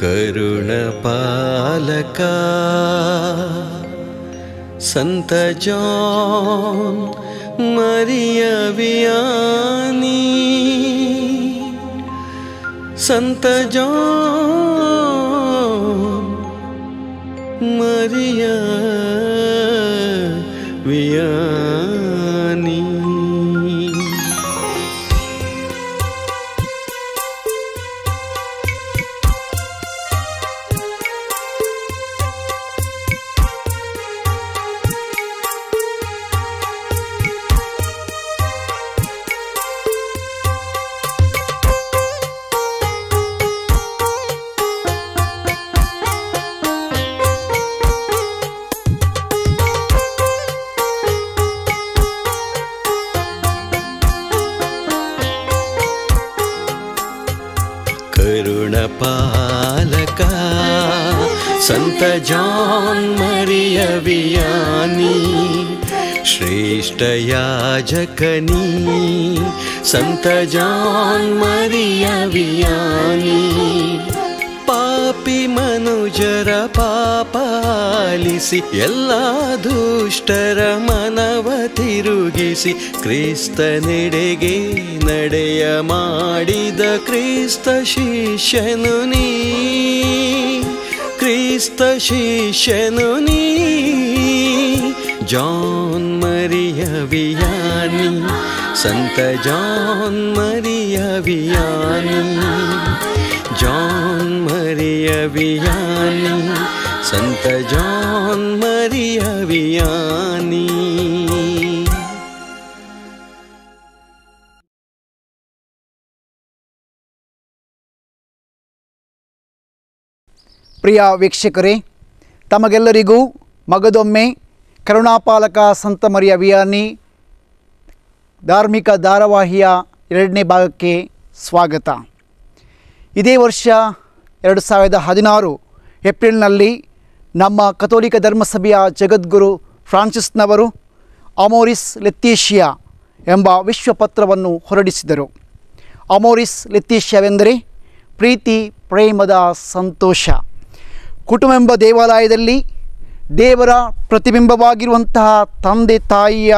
करुणपालका सन्त सन्तजो मर सन्त सन्तजो मरिया विया संत जॉन मरिया वियानी श्रेष्ठयाजकनी संत जॉन मरिया वियानी ಪಾಪಿ ಮನುಜರ ಪಾಪಾಲಿಸಿ ಎಲ್ಲ ದುಷ್ಟರ ಮನವ ತಿರುಗಿಸಿ ಕ್ರಿಸ್ತನೆಡೆಗೆ ನಡೆಯ ಮಾಡಿದ ಕ್ರಿಸ್ತ ಶಿಷ್ಯನು ನೀ िषनोनी जान मर्यावियानि सन्त जान मर्यावियानि जानर्यानि सन्त जन मर्यावियानि ಪ್ರಿಯ ವೀಕ್ಷಕರೇ, ತಮಗೆಲ್ಲರಿಗೂ ಮಗದೊಮ್ಮೆ ಕರುಣಾಪಾಲಕ ಸಂತ ಮರಿಯ ವಿಯಾನಿ ಧಾರ್ಮಿಕ ಧಾರಾವಾಹಿಯ ಎರಡನೇ ಭಾಗಕ್ಕೆ ಸ್ವಾಗತ. ಇದೇ ವರ್ಷ ಎರಡು ಸಾವಿರದ ಹದಿನಾರು ಏಪ್ರಿಲ್ನಲ್ಲಿ ನಮ್ಮ ಕಥೋಲಿಕ ಧರ್ಮಸಭೆಯ ಜಗದ್ಗುರು ಫ್ರಾನ್ಸಿಸ್ನವರು ಅಮೋರಿಸ್ ಲೆತ್ತೇಶಿಯಾ ಎಂಬ ವಿಶ್ವಪತ್ರವನ್ನು ಹೊರಡಿಸಿದರು. ಅಮೋರಿಸ್ ಲೆತ್ತೇಶಿಯಾವೆಂದರೆ ಪ್ರೀತಿ, ಪ್ರೇಮದ ಸಂತೋಷ. ಕುಟುಂಬೆಂಬ ದೇವಾಲಯದಲ್ಲಿ ದೇವರ ಪ್ರತಿಬಿಂಬವಾಗಿರುವಂತಹ ತಂದೆ, ತಾಯಿಯ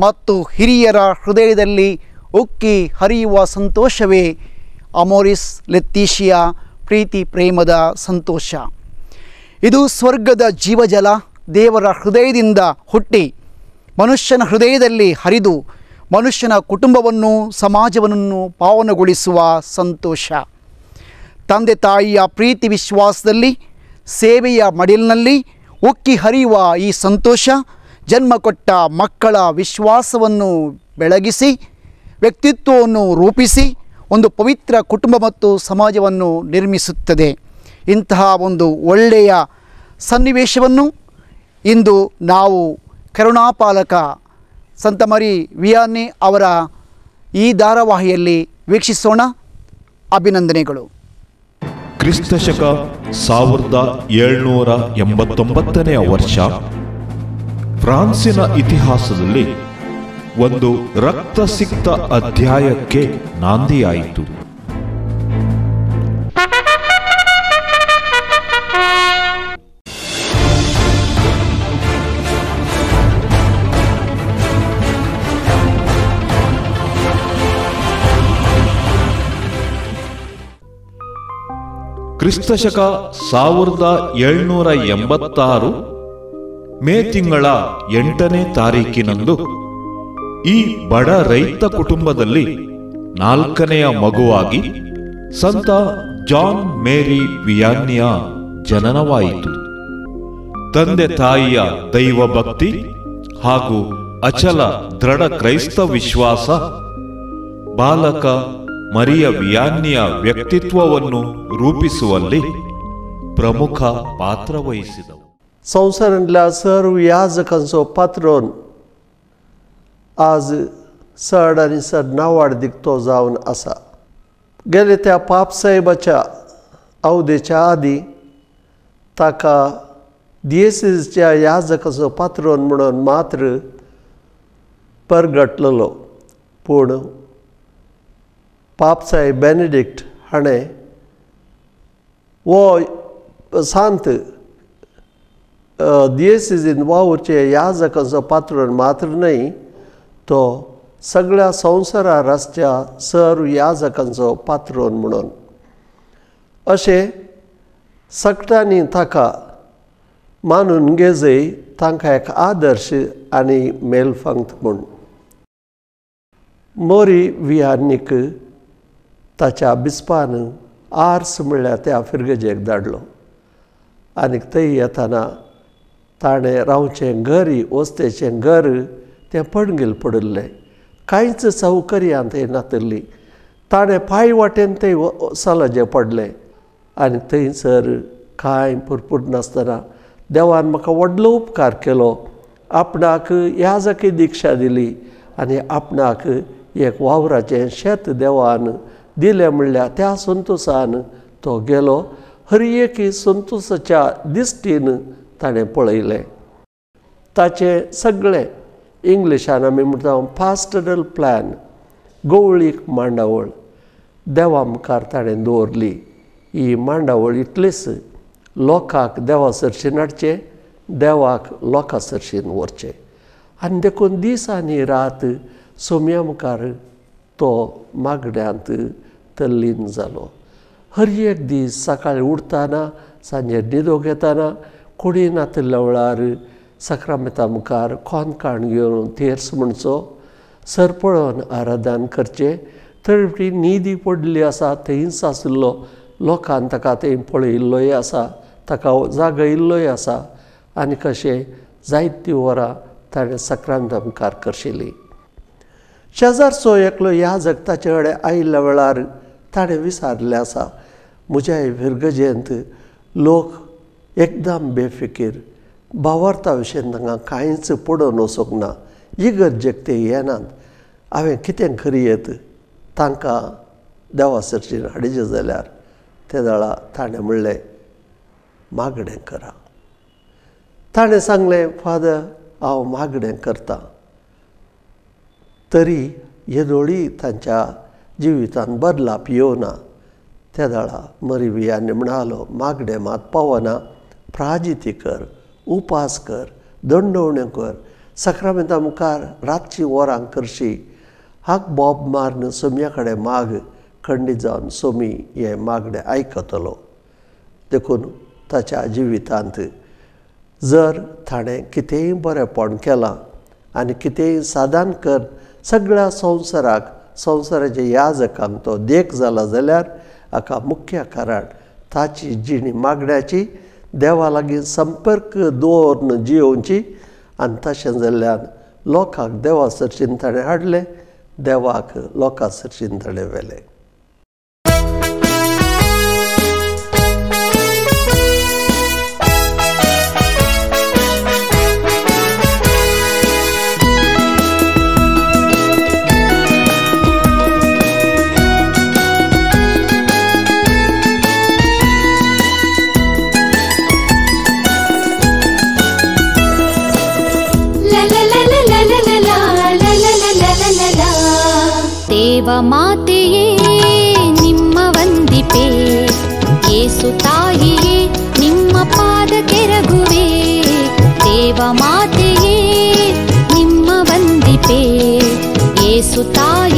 ಮತ್ತು ಹಿರಿಯರ ಹೃದಯದಲ್ಲಿ ಉಕ್ಕಿ ಹರಿಯುವ ಸಂತೋಷವೇ ಅಮೋರಿಸ್ ಲೆತ್ತೀಶಿಯ ಪ್ರೀತಿ ಪ್ರೇಮದ ಸಂತೋಷ. ಇದು ಸ್ವರ್ಗದ ಜೀವಜಲ, ದೇವರ ಹೃದಯದಿಂದ ಹುಟ್ಟಿ ಮನುಷ್ಯನ ಹೃದಯದಲ್ಲಿ ಹರಿದು ಮನುಷ್ಯನ ಕುಟುಂಬವನ್ನು ಸಮಾಜವನ್ನು ಪಾವನಗೊಳಿಸುವ ಸಂತೋಷ. ತಂದೆ, ತಾಯಿಯ ಪ್ರೀತಿ ವಿಶ್ವಾಸದಲ್ಲಿ ಸೇವೆಯ ಮಡಿಲಿನಲ್ಲಿ ಉಕ್ಕಿ ಹರಿಯುವ ಈ ಸಂತೋಷ, ಜನ್ಮ ಕೊಟ್ಟ ಮಕ್ಕಳ ವಿಶ್ವಾಸವನ್ನು ಬೆಳಗಿಸಿ, ವ್ಯಕ್ತಿತ್ವವನ್ನು ರೂಪಿಸಿ, ಒಂದು ಪವಿತ್ರ ಕುಟುಂಬ ಮತ್ತು ಸಮಾಜವನ್ನು ನಿರ್ಮಿಸುತ್ತದೆ. ಇಂತಹ ಒಂದು ಒಳ್ಳೆಯ ಸನ್ನಿವೇಶವನ್ನು ಇಂದು ನಾವು ಕರುಣಾಪಾಲಕ ಸಂತ ಮರಿ ವಿಯಾನಿ ಅವರ ಈ ಧಾರಾವಾಹಿಯಲ್ಲಿ ವೀಕ್ಷಿಸೋಣ. ಅಭಿನಂದನೆಗಳು. ಕ್ರಿಸ್ತಶಕ ಸಾವಿರದ ಏಳ್ನೂರ ಎಂಬತ್ತೊಂಬತ್ತನೆಯ ವರ್ಷ. ಫ್ರಾನ್ಸಿನ ಇತಿಹಾಸದಲ್ಲಿ ಒಂದು ರಕ್ತಸಿಕ್ತ ಅಧ್ಯಾಯಕ್ಕೆ ನಾಂದಿಯಾಯಿತು. ಕ್ರಿಸ್ತಶಕ ಸಾವಿರದ ಏಳ್ನೂರ ಎಂಬತ್ತಾರು ಮೇ ತಿಂಗಳ ಎಂಟನೇ ತಾರೀಕಿನಂದು ಈ ಬಡ ರೈತ ಕುಟುಂಬದಲ್ಲಿ ನಾಲ್ಕನೆಯ ಮಗುವಾಗಿ ಸಂತ ಜಾನ್ ಮೇರಿ ವಿಯಾನ್ಯ ಜನನವಾಯಿತು. ತಂದೆ ತಾಯಿಯ ದೈವ ಭಕ್ತಿ ಹಾಗೂ ಅಚಲ ದೃಢ ಕ್ರೈಸ್ತ ವಿಶ್ವಾಸ, ಬಾಲಕ ಮರಿಯ ವಿಯಾನ್ಯ ವ್ಯಕ್ತಿತ್ವವನ್ನು ರೂಪಿಸುವಲ್ಲಿ ಪ್ರಮುಖ ಪಾತ್ರ ವಹಿಸಿದವು. ಸಂಸಾರನ್ಲ ಸರ್ ವಿಯಾಜ ಕನ್ಸೋ ಪಾತ್ರೋನ್. ಆಜ್ ಸರ್ಡ್ ಅನಿ ಸರ್ ನಾವಾಡ್ ದಿಕ್ ತೋಜಾವನ್ ಅಸ. ಗೆಲೆ ತ್ಯಾ ಪಾಪ್ ಸಾಹೇಬ ಚ ಔದೆ ಚ ಆದಿ. ತಾಕ ದಿಯಸಿಸ್ಚ್ಯಾ ಪಾತ್ರೋನ್ ಮುಡೋನ್ ಮಾತ್ರ ಪರ್ಗಟ್ಲಲೋ. ಪೂರ್ಣ पापसाय बेनेडिक्ट हाणें वो सांत दिएसीजीन ह्या जकांचो पात्रण मात्र न्हय तो सगळ्या संवसारा रस्त्या सर्व जकांचो पात्रोन म्हणून. अशें सकटांनी ताका मानून गेजय तांकां एक आदर्श आनी मेलफांत म्हूण. मोरी विहानीक ताच्या बिस्पान आर्स म्हणल्यार त्या फिरगजेक धाडलो आनीक थंय येताना ताणें रावचें घर वस्तेचें घर तें पणगेल पडिल्लें कांयच सौकर्यां थंय नातल्लीं ताणें पांय वाटेन थंय सलजें पडलें. आनी थंयसर कांय भरपूर नासतना देवान म्हाका व्हडलो उपकार केलो. आपणाक याजकी दिक्षा दिली. आनी आपणाक एक वावराचें शेत देवान दिलें म्हणल्यार त्या संतोशान तो गेलो. हर एक दिश्टीन ताणें पळयलें. ताचें सगळें इंग्लिशान आमी म्हणटा फास्टरल प्लॅन गवळीक मांडावळ देवा मुखार ताणें दवरली ही मांडावळ इतलीच लोकांक देवा सरशीन हाडचें देवाक लोकां सरशीन व्हरचें आनी देखून दीस आनी रात सोम्या मुखार तो मागण्यांत तल्लीन जालो हर एक दीस सकाळीं उठताना सांजे न्हिदो घेताना कोणी आतल्या वेळार सक्रामेता मुखार खोनकाण घेवन तेर्स म्हणचो सरपळोन आराधन करचें. थंय न्हिदी पडली आसा थंयच आशिल्लो लोकांन ताका थंय पळयिल्लोय आसा ताका जागयिल्लोय आसा. आनी कशें? जायतीं वरां ताणें सक्रांता मुखार करशिल्ली शेजारचो एकलो ह्या जगताचे कडेन आयिल्ल्या वेळार ताणें विचारलें आसा म्हज्या विर्गजयंत लोक एकदम बेफिकीर. भावार्था विशयन तांकां कांयच पडोवन वचोंक ना. इगर्जेक ते येनात. हांवें कितें करीत तांकां देवा सरचीन हाडिचें जाल्यार ते जाळा ताणें म्हणलें मागणें करा. ताणें सांगलें फादर हांव मागणें करतां. तरी येदोळी तांच्या जिवितान बदलाप येवना त्या दाळा निमणालो वियांनी मात पावना. प्राजिती कर उपास कर दंडवण्यो कर. सक्रामेंता मुखार रातची वरां करशी. हाक बॉब मारन सोम्या कडेन माग खंडीत जावन सोमी हें मागणें आयकतलो देखून ताच्या जिवितांत जर ताणें कितेंय बरेंपण केलां आनी कितेंय सादान कर सगळ्या संवसाराक संवसाराच्या याजकांक तो देख जाला जाल्यार हाका मुख्य कारण ताची जिणी मागण्याची देवा लागीं संपर्क दवरून जियोवची आनी तशें जाल्ल्यान लोकांक देवा सरशीन ताणें हाडलें देवाक लोकां सरशीन ताणें व्हेलें ದೇವ ಮಾತೆಯೇ, ನಿಮ್ಮ ವಂದಿಪೆ. ಏಸು ತಾಯಿಯೇ, ನಿಮ್ಮ ಪಾದ ಕೆರಗುವೆ ದೇವ ಮಾತೆಯೇ, ನಿಮ್ಮ ವಂದಿಪೆ. ಏಸು ತಾಯಿಯೇ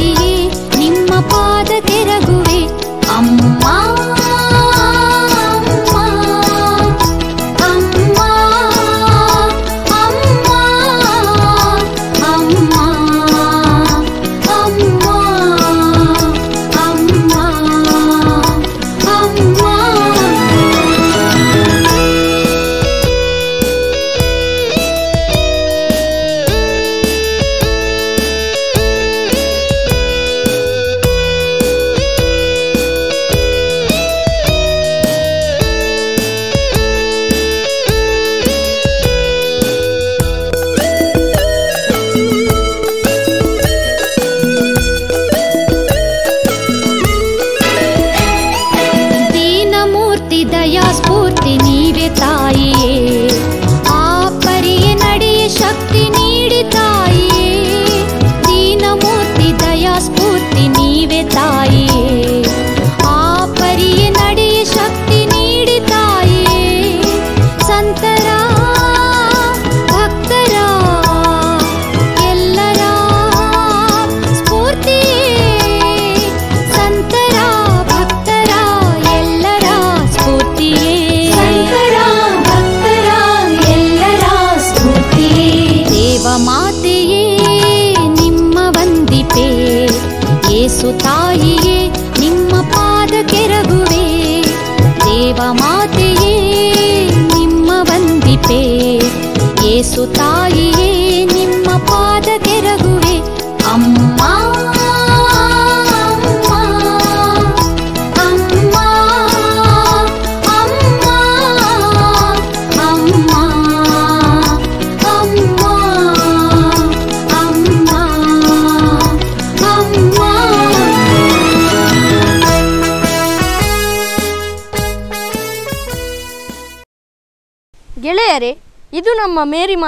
ತಾಯಿಯೇ ನಿಮ್ಮ ಪಾದ ಕೆರಗುವೆ. ಮಾತೆಯೇ ನಿಮ್ಮ ವಂದಿಪೇ ಏಸು ತಾಯಿಯೇ ನಿಮ್ಮ ಪಾ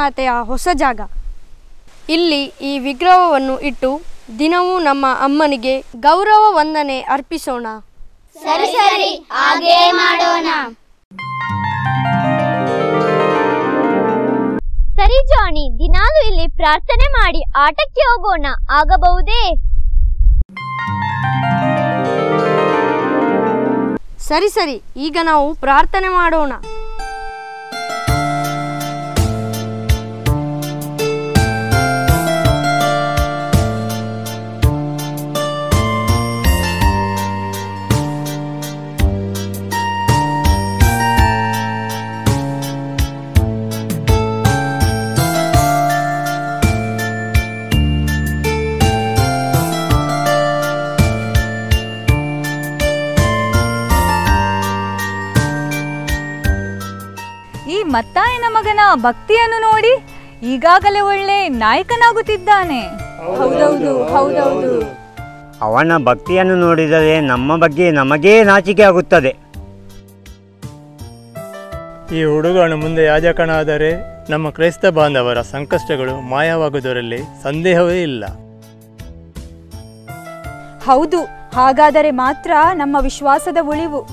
ಮಾತೆಯ ಹೊಸ ಜಾಗ. ಇಲ್ಲಿ ಈ ವಿಗ್ರಹವನ್ನು ಇಟ್ಟು ದಿನವೂ ನಮ್ಮ ಅಮ್ಮನಿಗೆ ಗೌರವ ವಂದನೆ ಅರ್ಪಿಸೋಣ. ಸರಿ ಸರಿ ಹಾಗೇ ಮಾಡೋಣ. ಸರಿ ಜಾಣಿ ದಿನಾಲು ಇಲ್ಲಿ ಪ್ರಾರ್ಥನೆ ಮಾಡಿ ಆಟಕ್ಕೆ ಹೋಗೋಣ. ಆಗಬಹುದೇ? ಸರಿ ಸರಿ ಈಗ ನಾವು ಪ್ರಾರ್ಥನೆ ಮಾಡೋಣ. ಭಕ್ತಿಯನ್ನು ನೋಡಿ ಈಗಾಗಲೇ ಒಳ್ಳೆ ನಾಯಕನಾಗುತ್ತಿದ್ದಾನೆ. ಹೌದೌದು ಹೌದೌದು. ಅವನ ಭಕ್ತಿಯನ್ನು ನೋಡಿದರೆ ನಮ್ಮ ಬಗ್ಗೆ ನಮಗೇ ನಾಚಿಕೆ ಆಗುತ್ತದೆ. ಈ ಹುಡುಗನು ಮುಂದೆ ಯಾಜಕನಾದರೆ ನಮ್ಮ ಕ್ರೈಸ್ತ ಬಾಂಧವರ ಸಂಕಷ್ಟಗಳು ಮಾಯವಾಗುವುದರಲ್ಲಿ ಸಂದೇಹವೇ ಇಲ್ಲ. ಹೌದು ಹಾಗಾದರೆ ಮಾತ್ರ ನಮ್ಮ ವಿಶ್ವಾಸದ ಉಳಿವು.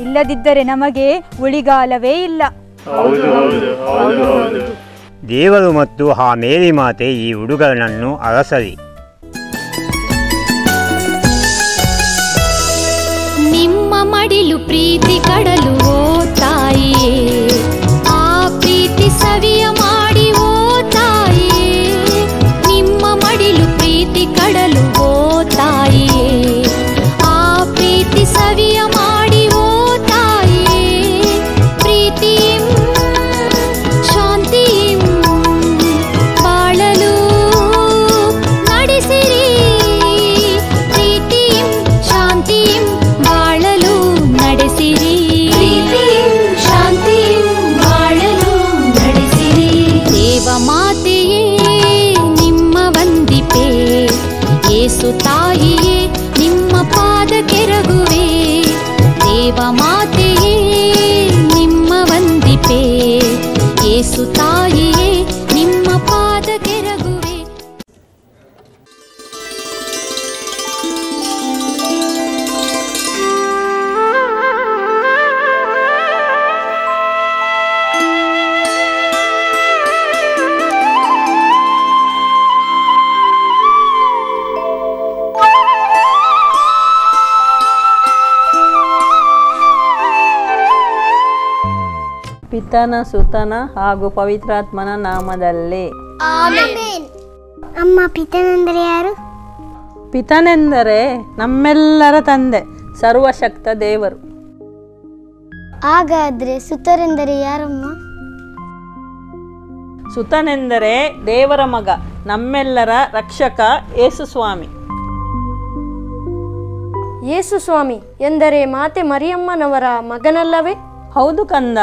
ಇಲ್ಲದಿದ್ದರೆ ನಮಗೆ ಉಳಿಗಾಲವೇ ಇಲ್ಲ. ದೇವರು ಮತ್ತು ಆ ಮೇರಿ ಮಾತೆ ಈ ಹುಡುಗನನ್ನು ಅರಸರಿ. ನಿಮ್ಮ ಮಡಿಲು ಪ್ರೀತಿ ಕಡಲು ಓ ತಾಯಿಯೇ ಆ ಪ್ರೀತಿ ಸವಿಯ ಪಿತನ ಸುತನ ಹಾಗೂ ಪವಿತ್ರಾತ್ಮನ ನಾಮದಲ್ಲಿ. ಅಮ್ಮ ಪಿತನೆಂದರೆ ಯಾರು? ಪಿತನೆಂದರೆ ನಮ್ಮೆಲ್ಲರ ತಂದೆ ಸರ್ವಶಕ್ತ ದೇವರು. ಹಾಗಾದ್ರೆ ಸುತರೆಂದರೆ ಯಾರಮ್ಮ? ಸುತನೆಂದರೆ ದೇವರ ಮಗ ನಮ್ಮೆಲ್ಲರ ರಕ್ಷಕ ಯೇಸು ಸ್ವಾಮಿ. ಯೇಸು ಸ್ವಾಮಿ ಎಂದರೆ ಮಾತೆ ಮರಿಯಮ್ಮನವರ ಮಗನಲ್ಲವೇ? ಹೌದು ಕಂದ.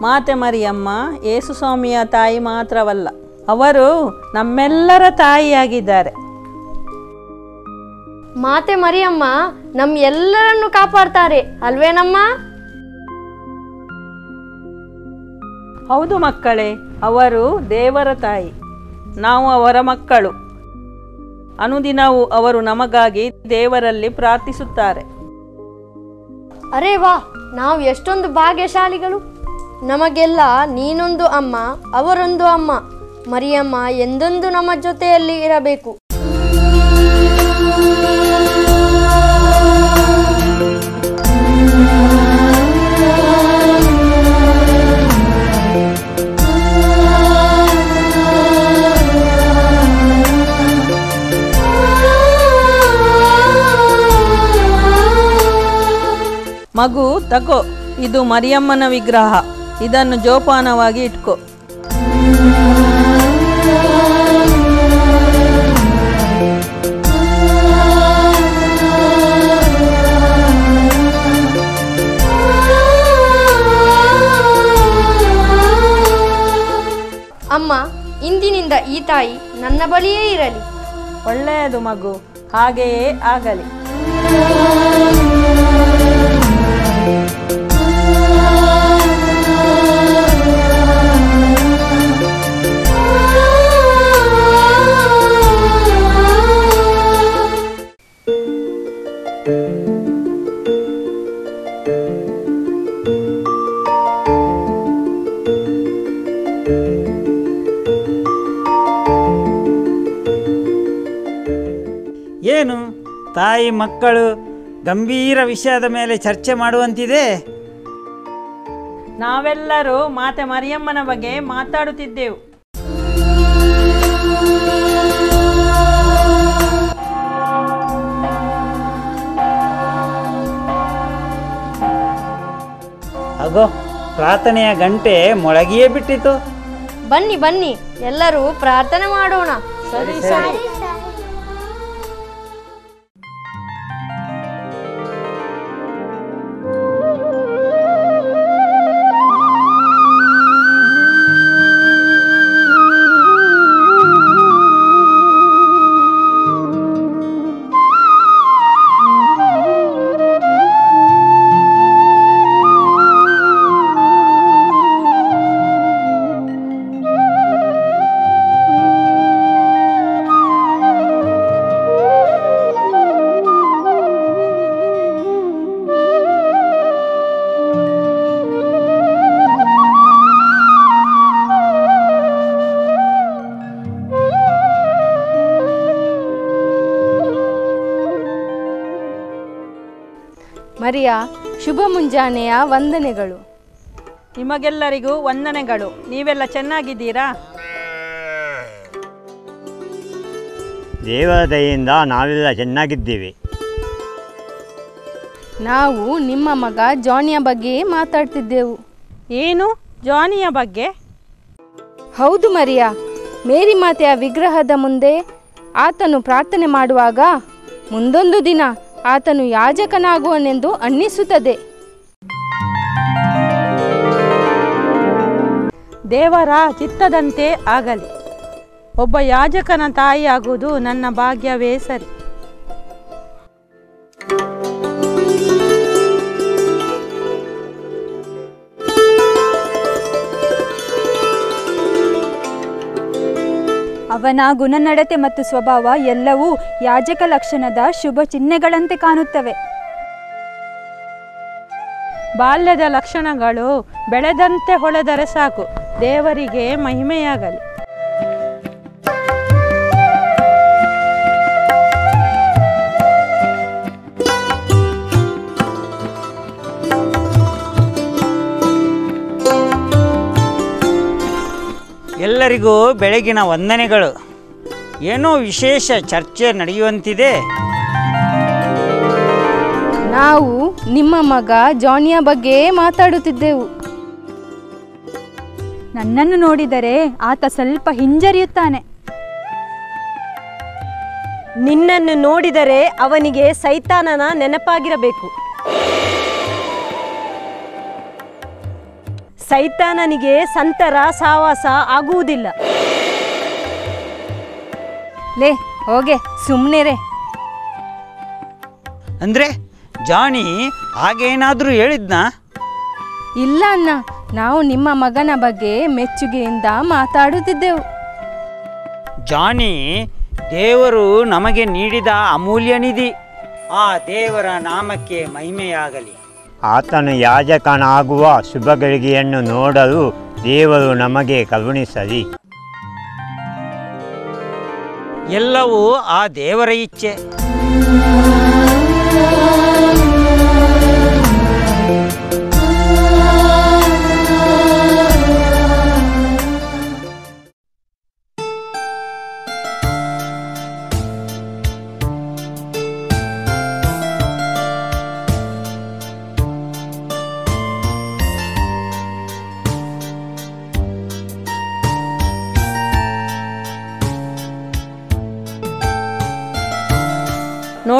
ಮಾತೆ ಮರಿಯಮ್ಮ ಯೇಸು ಸ್ವಾಮಿಯ ತಾಯಿ ಮಾತ್ರವಲ್ಲ ಅವರು ನಮ್ಮೆಲ್ಲರ ತಾಯಿಯಾಗಿದ್ದಾರೆ. ಮಾತೆ ಮರಿಯಮ್ಮ ನಮ್ ಎಲ್ಲರನ್ನು ಕಾಪಾಡ್ತಾರೆ ಅಲ್ವೇನಮ್ಮ ಹೌದು ಮಕ್ಕಳೇ ಅವರು ದೇವರ ತಾಯಿ ನಾವು ಅವರ ಮಕ್ಕಳು. ಅನುದಿನವೂ ಅವರು ನಮಗಾಗಿ ದೇವರಲ್ಲಿ ಪ್ರಾರ್ಥಿಸುತ್ತಾರೆ. ಅರೇ ವಾ ನಾವು ಎಷ್ಟೊಂದು ಭಾಗ್ಯಶಾಲಿಗಳು. ನಮಗೆಲ್ಲ ನೀನೊಂದು ಅಮ್ಮ, ಅವರೊಂದು ಅಮ್ಮ. ಮರಿಯಮ್ಮ, ಎಂದೊಂದು ನಮ್ಮ ಜೊತೆಯಲ್ಲಿ ಇರಬೇಕು. ಮಗು, ತಗೋ, ಇದು ಮರಿಯಮ್ಮನ ವಿಗ್ರಹ. ಇದನ್ನು ಜೋಪಾನವಾಗಿ ಇಟ್ಕೋ. ಅಮ್ಮ ಇಂದಿನಿಂದ ಈ ತಾಯಿ ನನ್ನ ಬಳಿಯೇ ಇರಲಿ. ಒಳ್ಳೆಯದು ಮಗು ಹಾಗೆಯೇ ಆಗಲಿ. ತಾಯಿ ಮಕ್ಕಳು ಗಂಭೀರ ವಿಷಯದ ಮೇಲೆ ಚರ್ಚೆ ಮಾಡುವಂತಿದೆ? ನಾವೆಲ್ಲರೂ ಮಾತೆ ಮರಿಯಮ್ಮನ ಬಗ್ಗೆ ಮಾತಾಡುತ್ತಿದ್ದೆವು. ಅಗೋ ಪ್ರಾರ್ಥನೆಯ ಗಂಟೆ ಮೊಳಗಿಯೇ ಬಿಟ್ಟಿತು. ಬನ್ನಿ ಬನ್ನಿ ಎಲ್ಲರೂ ಪ್ರಾರ್ಥನೆ ಮಾಡೋಣ. ಸರಿ ಸರಿ. ಮರಿಯ ಶುಭ ಮುಂಜಾನೆಯ ವಂದನೆಗಳು. ನಿಮಗೆಲ್ಲರಿಗೂ ವಂದನೆಗಳು. ನೀವೆಲ್ಲ ಚೆನ್ನಾಗಿದ್ದೀರಾ? ದೇವರ ದಯೆಯಿಂದ ನಾವೆಲ್ಲ ಚೆನ್ನಾಗಿದ್ದೀವಿ. ನಾವು ನಿಮ್ಮ ಮಗ ಜಾನಿಯ ಬಗ್ಗೆ ಮಾತಾಡ್ತಿದ್ದೆವು. ಏನು? ಜಾನಿಯ ಬಗ್ಗೆ? ಹೌದು ಮರಿಯಾ. ಮೇರಿ ಮಾತೆಯ ವಿಗ್ರಹದ ಮುಂದೆ ಆತನು ಪ್ರಾರ್ಥನೆ ಮಾಡುವಾಗ ಮುಂದೊಂದು ದಿನ ಆತನು ಯಾಜಕನಾಗುವನೆಂದು ಅನ್ನಿಸುತ್ತದೆ. ದೇವರ ಚಿತ್ತದಂತೆ ಆಗಲಿ. ಒಬ್ಬ ಯಾಜಕನ ತಾಯಿಯಾಗುವುದು ನನ್ನ ಭಾಗ್ಯವೇ ಸರಿ. ಅವನ ಗುಣನಡತೆ ಮತ್ತು ಸ್ವಭಾವ ಎಲ್ಲವೂ ಯಾಜಕ ಲಕ್ಷಣದ ಶುಭ ಚಿಹ್ನೆಗಳಂತೆ ಕಾಣುತ್ತವೆ. ಬಾಲ್ಯದ ಲಕ್ಷಣಗಳು ಬೆಳೆದಂತೆ ಹೊಳೆದರೆ ಸಾಕು. ದೇವರಿಗೆ ಮಹಿಮೆಯಾಗಲಿ. ಎಲ್ಲರಿಗೂ ಬೆಳಗಿನ ವಂದನೆಗಳು. ಏನೋ ವಿಶೇಷ ಚರ್ಚೆ ನಡೆಯುವಂತಿದೆ. ನಾವು ನಿಮ್ಮ ಮಗ ಜಾನಿಯ ಬಗ್ಗೆ ಮಾತಾಡುತ್ತಿದ್ದೆವು. ನನ್ನನ್ನು ನೋಡಿದರೆ ಆತ ಸ್ವಲ್ಪ ಹಿಂಜರಿಯುತ್ತಾನೆ. ನಿನ್ನನ್ನು ನೋಡಿದರೆ ಅವನಿಗೆ ಸೈತಾನನ ನೆನಪಾಗಿರಬೇಕು. ಸೈತಾನನಿಗೆ ಸಂತರ ಸಾವಾಸ ಆಗುವುದಿಲ್ಲ. ಲೇ ಹೋಗೆ ಸುಮ್ಮನೆ ಅಂದ್ರೆ ಜಾಣಿ ಹಾಗೇನಾದರೂ ಹೇಳಿದ್ನ? ಇಲ್ಲ ಅಣ್ಣ ನಾವು ನಿಮ್ಮ ಮಗನ ಬಗ್ಗೆ ಮೆಚ್ಚುಗೆಯಿಂದ ಮಾತಾಡುತ್ತಿದ್ದೆವು. ಜಾಣಿ ದೇವರು ನಮಗೆ ನೀಡಿದ ಅಮೂಲ್ಯ ನಿಧಿ. ಆ ದೇವರ ನಾಮಕ್ಕೆ ಮಹಿಮೆಯಾಗಲಿ. ಆತನು ಯಾಜಕನಾಗುವ ಶುಭಗಳಿಗೆಯನ್ನು ನೋಡಲು ದೇವರು ನಮಗೆ ಕರುಣಿಸಲಿ. ಎಲ್ಲವೂ ಆ ದೇವರ ಇಚ್ಛೆ.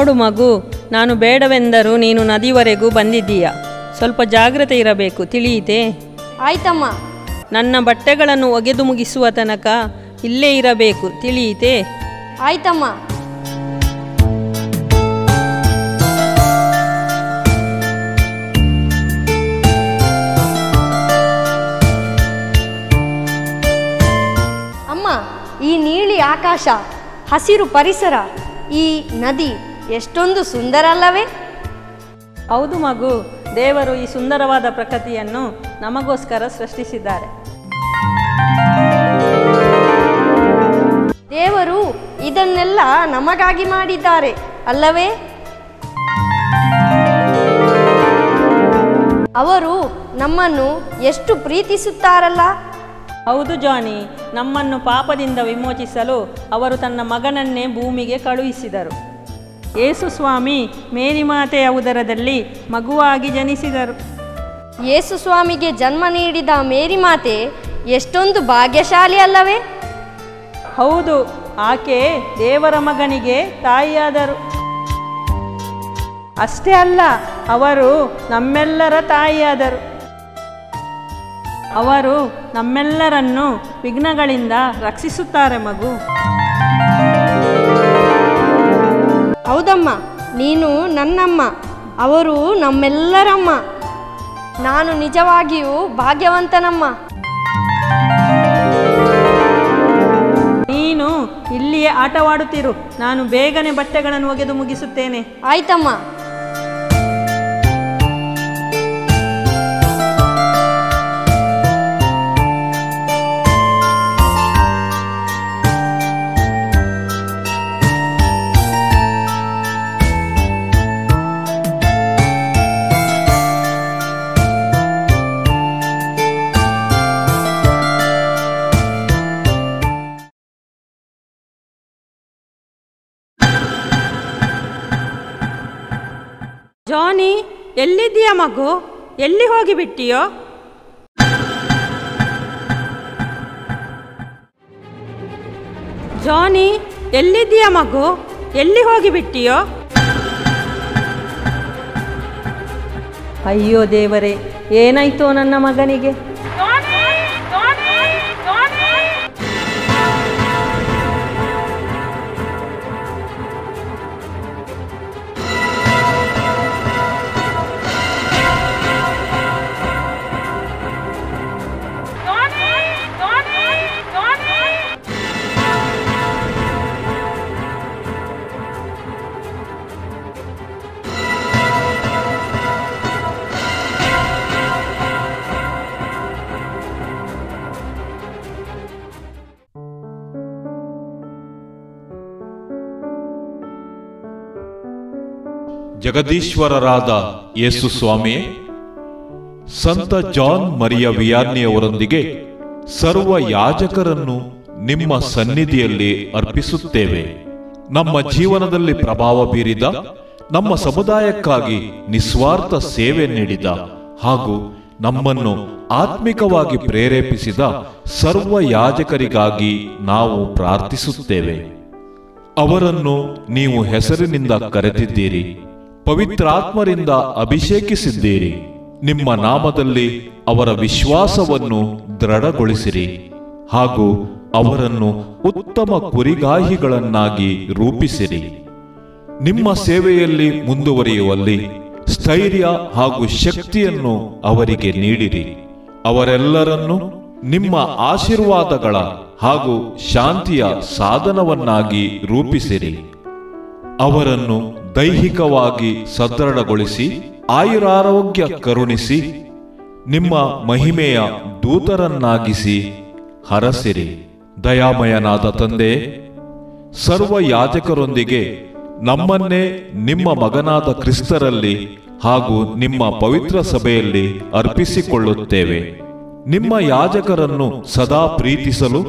ನೋಡು ಮಗು ನಾನು ಬೇಡವೆಂದರೂ ನೀನು ನದಿವರೆಗೂ ಬಂದಿದ್ದೀಯ? ಸ್ವಲ್ಪ ಜಾಗ್ರತೆ ಇರಬೇಕು ತಿಳಿಯಿತೆ? ಆಯ್ತಮ್ಮ. ನನ್ನ ಬಟ್ಟೆಗಳನ್ನು ಒಗೆದು ಮುಗಿಸುವ ತನಕ ಇಲ್ಲೇ ಇರಬೇಕು ತಿಳಿಯಿತೆ? ಆಯ್ತಮ್ಮ. ಅಮ್ಮ ಈ ನೀಲಿ ಆಕಾಶ ಹಸಿರು ಪರಿಸರ ಈ ನದಿ. ಎಷ್ಟೊಂದು ಸುಂದರ ಅಲ್ಲವೇ ಹೌದು ಮಗು ದೇವರು ಈ ಸುಂದರವಾದ ಪ್ರಕೃತಿಯನ್ನು ನಮಗೋಸ್ಕರ ಸೃಷ್ಟಿಸಿದ್ದಾರೆ. ದೇವರು ಇದನ್ನೆಲ್ಲ ನಮಗಾಗಿ ಮಾಡಿದ್ದಾರೆ ಅಲ್ಲವೇ? ಅವರು ನಮ್ಮನ್ನು ಎಷ್ಟು ಪ್ರೀತಿಸುತ್ತಾರಲ್ಲ? ಹೌದು ಜಾನಿ ನಮ್ಮನ್ನು ಪಾಪದಿಂದ ವಿಮೋಚಿಸಲು ಅವರು ತನ್ನ ಮಗನನ್ನೇ ಭೂಮಿಗೆ ಕಳುಹಿಸಿದರು. ಯೇಸು ಸ್ವಾಮಿ ಮೇರಿ ಮಾತೆಯ ಉದರದಲ್ಲಿ ಮಗುವಾಗಿ ಜನಿಸಿದರು. ಯೇಸು ಸ್ವಾಮಿಗೆ ಜನ್ಮ ನೀಡಿದ ಮೇರಿ ಮಾತೆ ಎಷ್ಟೊಂದು ಭಾಗ್ಯಶಾಲಿ ಅಲ್ಲವೇ? ಹೌದು ಆಕೆ ದೇವರ ಮಗನಿಗೆ ತಾಯಿಯಾದರು. ಅಷ್ಟೇ ಅಲ್ಲ ಅವರು ನಮ್ಮೆಲ್ಲರ ತಾಯಿಯಾದರು. ಅವರು ನಮ್ಮೆಲ್ಲರನ್ನು ವಿಘ್ನಗಳಿಂದ ರಕ್ಷಿಸುತ್ತಾರೆ ಮಗು. ಹೌದಮ್ಮ ನೀನು ನನ್ನಮ್ಮ ಅವರು ನಮ್ಮೆಲ್ಲರಮ್ಮ. ನಾನು ನಿಜವಾಗಿಯೂ ಭಾಗ್ಯವಂತನಮ್ಮ. ನೀನು ಇಲ್ಲಿಯೇ ಆಟವಾಡುತ್ತಿರು. ನಾನು ಬೇಗನೆ ಬಟ್ಟೆಗಳನ್ನು ಒಗೆದು ಮುಗಿಸುತ್ತೇನೆ. ಆಯ್ತಮ್ಮ. ಎಲ್ಲಿದ್ದೀಯ ಮಗು ಎಲ್ಲಿ ಹೋಗಿಬಿಟ್ಟಿಯೋ ಜಾನಿ ಎಲ್ಲಿದ್ದೀಯ ಮಗು? ಎಲ್ಲಿ ಹೋಗಿಬಿಟ್ಟಿಯೋ ಅಯ್ಯೋ ದೇವರೇ ಏನಾಯ್ತೋ ನನ್ನ ಮಗನಿಗೆ? ಜಗದೀಶ್ವರರಾದ ಯೇಸು ಸ್ವಾಮಿ ಸಂತ ಜಾನ್ ಮರಿಯ ವಿಯಾನ್ನಿಯವರೊಂದಿಗೆ ಸರ್ವ ಯಾಜಕರನ್ನು ನಿಮ್ಮ ಸನ್ನಿಧಿಯಲ್ಲಿ ಅರ್ಪಿಸುತ್ತೇವೆ. ನಮ್ಮ ಜೀವನದಲ್ಲಿ ಪ್ರಭಾವ ಬೀರಿದ, ನಮ್ಮ ಸಮುದಾಯಕ್ಕಾಗಿ ನಿಸ್ವಾರ್ಥ ಸೇವೆ ನೀಡಿದ ಹಾಗೂ ನಮ್ಮನ್ನು ಆತ್ಮಿಕವಾಗಿ ಪ್ರೇರೇಪಿಸಿದ ಸರ್ವ ಯಾಜಕರಿಗಾಗಿ ನಾವು ಪ್ರಾರ್ಥಿಸುತ್ತೇವೆ. ಅವರನ್ನು ನೀವು ಹೆಸರಿನಿಂದ ಕರೆದಿದ್ದೀರಿ. ಪವಿತ್ರಾತ್ಮರಿಂದ ಅಭಿಷೇಕಿಸಿದ್ದೀರಿ. ನಿಮ್ಮ ನಾಮದಲ್ಲಿ ಅವರ ವಿಶ್ವಾಸವನ್ನು ದೃಢಗೊಳಿಸಿರಿ. ಹಾಗೂ ಅವರನ್ನು ಉತ್ತಮ ಕುರಿಗಾಹಿಗಳನ್ನಾಗಿ ರೂಪಿಸಿರಿ. ನಿಮ್ಮ ಸೇವೆಯಲ್ಲಿ ಮುಂದುವರಿಯುವಲ್ಲಿ ಸ್ಥೈರ್ಯ ಹಾಗೂ ಶಕ್ತಿಯನ್ನು ಅವರಿಗೆ ನೀಡಿರಿ. ಅವರೆಲ್ಲರನ್ನು ನಿಮ್ಮ ಆಶೀರ್ವಾದಗಳ ಹಾಗೂ ಶಾಂತಿಯ ಸಾಧನವನ್ನಾಗಿ ರೂಪಿಸಿರಿ. ಅವರನ್ನು ದೈಹಿಕವಾಗಿ ಸದೃಢಗೊಳಿಸಿ, ಆಯುರಾರೋಗ್ಯ ಕರುಣಿಸಿ, ನಿಮ್ಮ ಮಹಿಮೆಯ ದೂತರನ್ನಾಗಿಸಿ ಹರಸಿರಿ. ದಯಾಮಯನಾದ ತಂದೆ, ಸರ್ವ ಯಾಜಕರೊಂದಿಗೆ ನಮ್ಮನ್ನೇ ನಿಮ್ಮ ಮಗನಾದ ಕ್ರಿಸ್ತರಲ್ಲಿ ಹಾಗೂ ನಿಮ್ಮ ಪವಿತ್ರ ಸಭೆಯಲ್ಲಿ ಅರ್ಪಿಸಿಕೊಳ್ಳುತ್ತೇವೆ. ನಿಮ್ಮ ಯಾಜಕರನ್ನು ಸದಾ ಪ್ರೀತಿಸಲು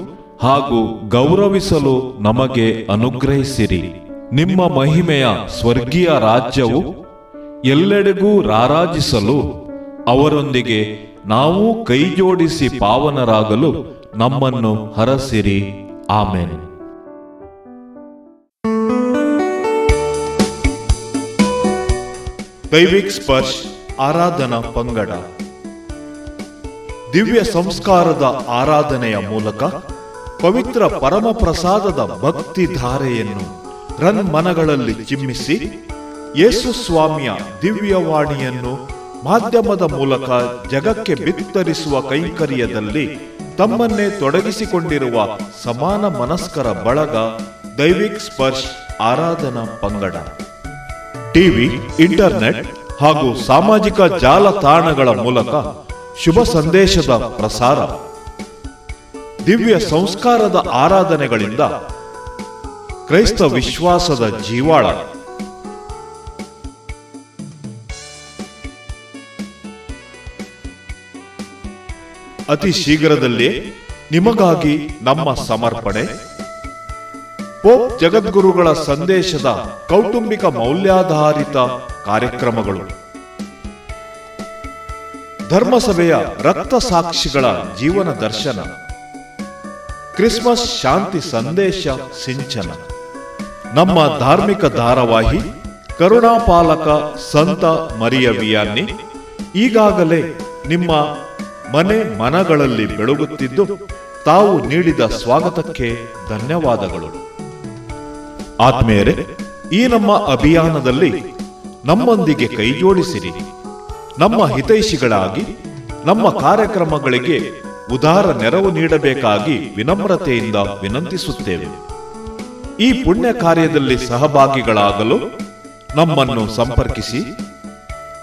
ಹಾಗೂ ಗೌರವಿಸಲು ನಮಗೆ ಅನುಗ್ರಹಿಸಿರಿ. ನಿಮ್ಮ ಮಹಿಮೆಯ ಸ್ವರ್ಗೀಯ ರಾಜ್ಯವು ಎಲ್ಲೆಡೆಗೂ ರಾರಾಜಿಸಲು ಅವರೊಂದಿಗೆ ನಾವು ಕೈಜೋಡಿಸಿ ಪಾವನರಾಗಲು ನಮ್ಮನ್ನು ಹರಸಿರಿ. ಆಮೇಲೆ ದೈವಿಕ್ ಸ್ಪರ್ಶ್ ಆರಾಧನಾ ಪಂಗಡ. ದಿವ್ಯ ಸಂಸ್ಕಾರದ ಆರಾಧನೆಯ ಮೂಲಕ ಪವಿತ್ರ ಪರಮ ಪ್ರಸಾದದ ಭಕ್ತಿ ಧಾರೆಯನ್ನು ರನ್ ಮನಗಳಲ್ಲಿ ಚಿಮ್ಮಿಸಿ ಯೇಸು ಸ್ವಾಮಿಯ ದಿವ್ಯವಾಣಿಯನ್ನು ಮಾಧ್ಯಮದ ಮೂಲಕ ಜಗಕ್ಕೆ ಬಿತ್ತರಿಸುವ ಕೈಂಕರ್ಯದಲ್ಲಿ ತಮ್ಮನ್ನೇ ತೊಡಗಿಸಿಕೊಂಡಿರುವ ಸಮಾನ ಮನಸ್ಕರ ಬಳಗ ದೈವಿಕ್ ಸ್ಪರ್ಶ್ ಆರಾಧನಾ ಪಂಗಡ. ಟಿವಿ, ಇಂಟರ್ನೆಟ್ ಹಾಗೂ ಸಾಮಾಜಿಕ ಜಾಲತಾಣಗಳ ಮೂಲಕ ಶುಭ ಸಂದೇಶದ ಪ್ರಸಾರ. ದಿವ್ಯ ಸಂಸ್ಕಾರದ ಆರಾಧನೆಗಳಿಂದ ಕ್ರೈಸ್ತ ವಿಶ್ವಾಸದ ಜೀವಾಳ. ಅತಿ ಶೀಘ್ರದಲ್ಲೇ ನಿಮಗಾಗಿ ನಮ್ಮ ಸಮರ್ಪಣೆ. ಪೋಪ್ ಜಗದ್ಗುರುಗಳ ಸಂದೇಶದ ಕೌಟುಂಬಿಕ ಮೌಲ್ಯಾಧಾರಿತ ಕಾರ್ಯಕ್ರಮಗಳು. ಧರ್ಮಸಭೆಯ ರಕ್ತ ಸಾಕ್ಷಿಗಳ ಜೀವನ ದರ್ಶನ. ಕ್ರಿಸ್ಮಸ್ ಶಾಂತಿ ಸಂದೇಶ ಸಿಂಚನ. ನಮ್ಮ ಧಾರ್ಮಿಕ ಧಾರಾವಾಹಿ ಕರುಣಾಪಾಲಕ ಸಂತ ಮರಿಯ ವಿಯಾನಿ ಈಗಾಗಲೇ ನಿಮ್ಮ ಮನೆ ಮನಗಳಲ್ಲಿ ಬೆಳಗುತ್ತಿದ್ದು ತಾವು ನೀಡಿದ ಸ್ವಾಗತಕ್ಕೆ ಧನ್ಯವಾದಗಳು. ಆತ್ಮೇರೆ ಈ ನಮ್ಮ ಅಭಿಯಾನದಲ್ಲಿ ನಮ್ಮೊಂದಿಗೆ ಕೈಜೋಡಿಸಿರಿ. ನಮ್ಮ ಹಿತೈಷಿಗಳಾಗಿ, ನಮ್ಮ ಕಾರ್ಯಕ್ರಮಗಳಿಗೆ ಉದಾರ ನೆರವು ನೀಡಬೇಕಾಗಿ ವಿನಮ್ರತೆಯಿಂದ ವಿನಂತಿಸುತ್ತೇವೆ. ಈ ಪುಣ್ಯ ಕಾರ್ಯದಲ್ಲಿ ಸಹಭಾಗಿಗಳಾಗಲು ನಮ್ಮನ್ನು ಸಂಪರ್ಕಿಸಿ.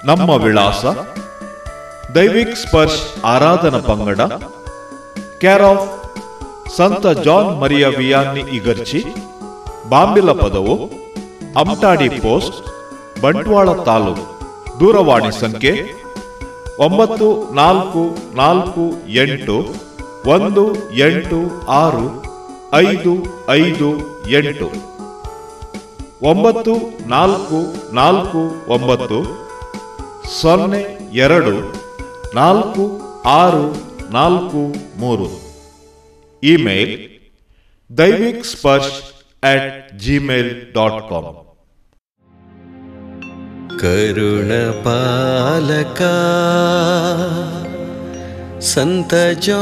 ನಮ್ಮ ವಿಳಾಸ ದೈವಿಕ್ ಸ್ಪರ್ಶ್ ಆರಾಧನಾ ಪಂಗಡ ಕೇರ್ ಸಂತ ಜಾನ್ ಮರಿಯ ವಿಯಾನ್ನಿ ಇಗರ್ಚಿ, ಬಾಂಬಿಲ ಪದವು ಅಮ್ಟಾಡಿ ಪೋಸ್ಟ್, ಬಂಟ್ವಾಳ ತಾಲೂಕು, ದೂರವಾಣಿ ಸಂಖ್ಯೆ ಒಂಬತ್ತು ನಾಲ್ಕು ನಾಲ್ಕು ಎಂಟು ಒಂದು ಎಂಟು ಆರು ಐದು ಐದು, ಎಂಟು. ಒಂಬತ್ತು, ನಾಲ್ಕು ನಾಲ್ಕು, ಒಂಬತ್ತು. ಸೊನ್ನೆ, ಎರಡು. ನಾಲ್ಕು, ಆರು, ನಾಲ್ಕು, ಮೂರು. Email Daivik Sparsh at Gmail dot com ಕರುಣಪಾಲಕ ಸಂತ ಜೋ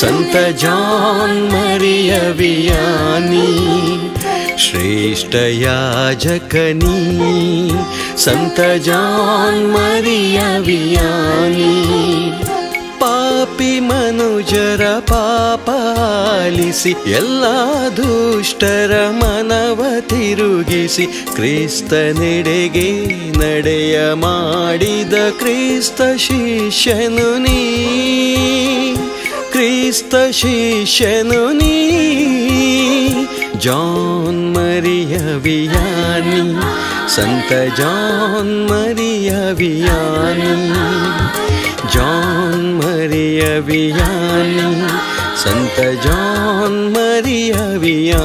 सन्त जान् मरिय वियानी श्रेष्ठयाजकनी सन्त जान् मरिय वियानी ಪಾಪಿ ಮನುಜರ ಪಾಪಾಲಿಸಿ ಎಲ್ಲ ದುಷ್ಟರ ಮನವ ತಿರುಗಿಸಿ ಕ್ರಿಸ್ತನೆಡೆಗೆ ನಡೆಯ ಮಾಡಿದ ಕ್ರಿಸ್ತ ಶಿಷ್ಯನು ನೀ स्तशिषनोनी जान मर्याभिया सन्त जान मरी अभियानि जान मरी अभियानि सन्त जान मरी अभिया